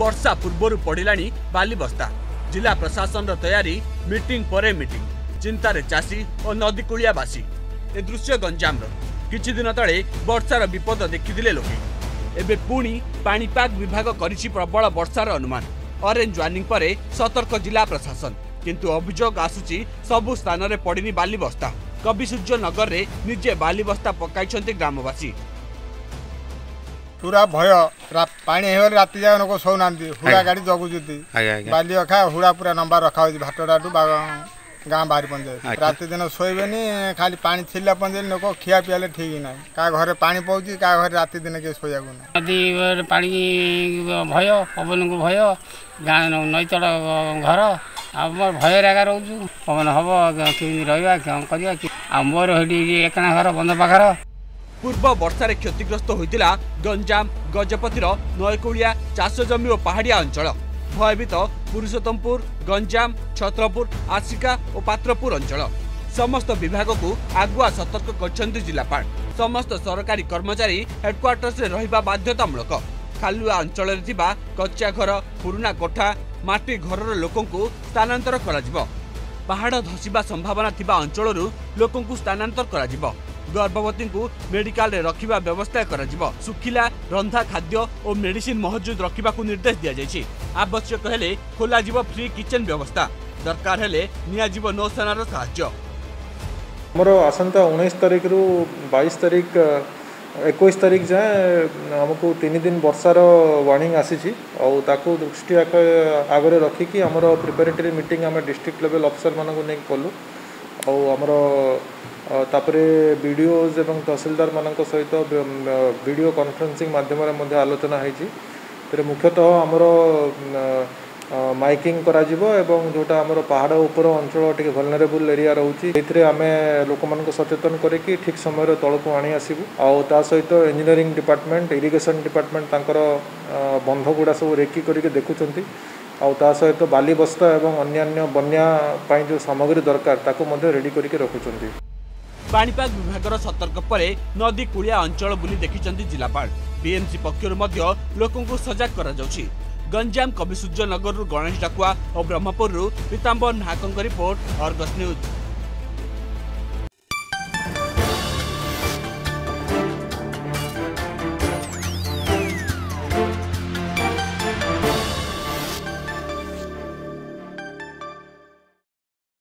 ବର୍ଷା ପୂର୍ବରୁ ପଡ଼ିଲାଣି ବାଲିବସ୍ତା। ଜିଲ୍ଲା ପ୍ରଶାସନର ତୟାରୀ ମିଟିଂ ପରେ ମିଟିଂ। ଚିନ୍ତାରେ ଚାଷୀ ଓ ନଦୀକୂଳିଆବାସୀ ଏ ଦୃଶ୍ୟ ଗଞ୍ଜାମର। କିଛି ଦିନ ତଳେ ବର୍ଷାର ବିପଦ ଦେଖିଥିଲେ ଲୋକେ। ଏବେ ପୁଣି ପାଣିପାଗ ବିଭାଗ କରିଛି ପ୍ରବଳ ବର୍ଷାର ଅନୁମାନ। ଅରେଞ୍ଜ ୱାର୍ଣ୍ଣିଂ ପରେ ସତର୍କ ଜିଲ୍ଲା ପ୍ରଶାସନ। କିନ୍ତୁ ଅଭିଯୋଗ ଆସୁଛି ସବୁ ସ୍ଥାନରେ ପଡ଼ିନି ବାଲିବସ୍ତା। କବିସୂର୍ଯ୍ୟ ନଗରରେ ନିଜେ ବାଲିବସ୍ତା ପକାଇଛନ୍ତି ଗ୍ରାମବାସୀ। ପୁରା ଭୟ। ରା- ପାଣି ହେଇଗଲେ ରାତି ଯାକ ଲୋକ ଶୋଉନାହାନ୍ତି। ହୁଡ଼ା ଗାଡ଼ି ଜଗୁଛନ୍ତି। ଆଜ୍ଞା ଆଜ୍ଞା। ବାଲି ଅଖା ହୁଡ଼ା ପୁରା ନମ୍ବା ରଖା ହଉଛି ଭାଟଟାଠୁ ବା- ଗାଁ ବାହାରି ପଞ୍ଚାୟତ ଆଜ୍ଞା। ରାତି ଦିନ ଶୋଇବେନି ଖାଲି ପାଣି ଥିଲା ପଞ୍ଚାୟତ ଲୋକ ଖିଆ ପିଆଲେ ଠିକ ନାହିଁ। କାହା ଘରେ ପାଣି ପଉଛି କାହା ଘରେ ରାତି ଦିନ କେହି ଶୋଇବାକୁ ନାହିଁ ନଦୀ ପାଣି ଭୟ ପବନକୁ ଭୟ ଗାଁ ନଈତଳ ଘର। ଆଉ ମୋର ଭୟରେ ଆଗା ରହୁଛୁ। ପବନ ହେବ କେମିତି ରହିବା କ'ଣ କରିବା କି ଆଉ ମୋର ସେଠି ଏକଣା ଘର ବନ୍ଧ ପାଖର। ପୂର୍ବ ବର୍ଷାରେ କ୍ଷତିଗ୍ରସ୍ତ ହୋଇଥିଲା ଗଞ୍ଜାମ ଗଜପତିର ନଈକୂଳିଆ ଚାଷ ଜମି ଓ ପାହାଡ଼ିଆ ଅଞ୍ଚଳ। ଭୟଭୀତ ପୁରୁଷୋତ୍ତମପୁର ଗଞ୍ଜାମ ଛତ୍ରପୁର ଆସିକା ଓ ପାତ୍ରପୁର ଅଞ୍ଚଳ। ସମସ୍ତ ବିଭାଗକୁ ଆଗୁଆ ସତର୍କ କରିଛନ୍ତି ଜିଲ୍ଲାପାଳ। ସମସ୍ତ ସରକାରୀ କର୍ମଚାରୀ ହେଡକ୍ୱାର୍ଟର୍ସରେ ରହିବା ବାଧ୍ୟତାମୂଳକ। ଖାଲୁଆ ଅଞ୍ଚଳରେ ଥିବା କଚ୍ଚା ଘର ପୁରୁଣା କୋଠା ମାଟି ଘରର ଲୋକଙ୍କୁ ସ୍ଥାନାନ୍ତର କରାଯିବ। ପାହାଡ଼ ଧସିବା ସମ୍ଭାବନା ଥିବା ଅଞ୍ଚଳରୁ ଲୋକଙ୍କୁ ସ୍ଥାନାନ୍ତର କରାଯିବ। ଗର୍ଭବତୀଙ୍କୁ ମେଡିକାଲରେ ରଖିବା ବ୍ୟବସ୍ଥା କରାଯିବ। ଶୁଖିଲା ରନ୍ଧା ଖାଦ୍ୟ ଓ ମେଡିସିନ ମହଜୁଦ ରଖିବାକୁ ନିର୍ଦ୍ଦେଶ ଦିଆଯାଇଛି। ଆବଶ୍ୟକ ହେଲେ ଖୋଲାଯିବ ଫ୍ରି କିଚେନ ବ୍ୟବସ୍ଥା। ଦରକାର ହେଲେ ନିଆଯିବ ନୌସେନାର ସାହାଯ୍ୟ। ଆମର ଆସନ୍ତା ଉଣେଇଶ ତାରିଖରୁ ବାଇଶ ତାରିଖ ଏକୋଇଶ ତାରିଖ ଯାଏଁ ଆମକୁ ତିନି ଦିନ ବର୍ଷାର ୱାର୍ଣ୍ଣିଂ ଆସିଛି। ଆଉ ତାକୁ ଦୃଷ୍ଟି ଆଗ- ଆଗରେ ରଖିକି ଆମର ପ୍ରିପାରେଟରୀ ମିଟିଂ ଆମେ ଡିଷ୍ଟ୍ରିକ୍ଟ ଲେଭେଲ୍ ଅଫିସରମାନଙ୍କୁ ନେଇକି କଲୁ। ଆଉ ଆମର ତାପରେ ବି ଡି ଓଜ୍ ଏବଂ ତହସିଲଦାରମାନଙ୍କ ସହିତ ଭିଡ଼ିଓ କନଫରେନ୍ସିଂ ମାଧ୍ୟମରେ ମଧ୍ୟ ଆଲୋଚନା ହେଇଛି। ସେଥିରେ ମୁଖ୍ୟତଃ ଆମର ମାଇକିଂ କରାଯିବ ଏବଂ ଯେଉଁଟା ଆମର ପାହାଡ଼ ଉପର ଅଞ୍ଚଳ ଟିକେ ଭଲନେରେବୁଲ୍ ଏରିଆ ରହୁଛି ସେଇଥିରେ ଆମେ ଲୋକମାନଙ୍କୁ ସଚେତନ କରିକି ଠିକ୍ ସମୟରେ ତଳକୁ ଆଣି ଆସିବୁ। ଆଉ ତା ସହିତ ଇଞ୍ଜିନିୟରିଂ ଡିପାର୍ଟମେଣ୍ଟ ଇରିଗେସନ୍ ଡିପାର୍ଟମେଣ୍ଟ ତାଙ୍କର ଅ, ବନ୍ଧଗୁଡ଼ା ସବୁ ରେକି କରିକି ଦେଖୁଛନ୍ତି। ଆଉ ତା ସହିତ ବାଲି ବସ୍ତା ଏବଂ ଅନ୍ୟାନ୍ୟ ବନ୍ୟା ପାଇଁ ଯେଉଁ ସାମଗ୍ରୀ ଦରକାର ତାକୁ ମଧ୍ୟ ରେଡ଼ି କରିକି ରଖୁଛନ୍ତି। ପାଣିପାଗ ବିଭାଗର ସତର୍କ ପରେ ନଦୀ କୂଳିଆ ଅଞ୍ଚଳ ବୁଲି ଦେଖିଛନ୍ତି ଜିଲ୍ଲାପାଳ। ବିଏମ୍ସି ପକ୍ଷରୁ ମଧ୍ୟ ଲୋକଙ୍କୁ ସଜାଗ କରାଯାଉଛି। ଗଞ୍ଜାମ କବିସୂର୍ଯ୍ୟ ନଗରରୁ ଗଣେଶ ଡାକୁଆ ଓ ବ୍ରହ୍ମପୁରରୁ ପୀତାମ୍ବର ନାହକଙ୍କ ରିପୋର୍ଟ ଅର୍ଗସ୍ ନ୍ୟୁଜ୍।